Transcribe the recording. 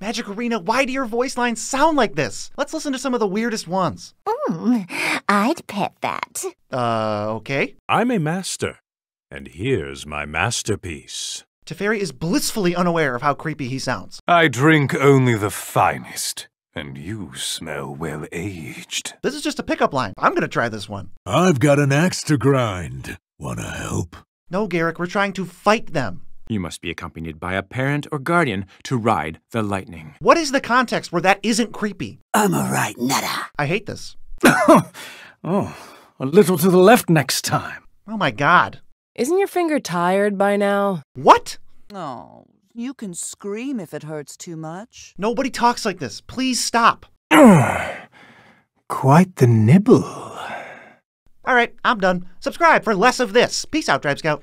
Magic Arena, why do your voice lines sound like this? Let's listen to some of the weirdest ones. Mm, I'd pet that. Uh, okay. I'm a master, and here's my masterpiece. Teferi is blissfully unaware of how creepy he sounds. I drink only the finest, and you smell well aged. This is just a pickup line. I'm gonna try this one. I've got an axe to grind. Wanna help? No, Garruk, we're trying to fight them. You must be accompanied by a parent or guardian to ride the lightning. What is the context where that isn't creepy? I'm a right nutter. I hate this. oh, a little to the left next time. Oh my god. Isn't your finger tired by now? What? Oh, you can scream if it hurts too much. Nobody talks like this. Please stop. Quite the nibble. All right, I'm done. Subscribe for less of this. Peace out, Tribe Scout.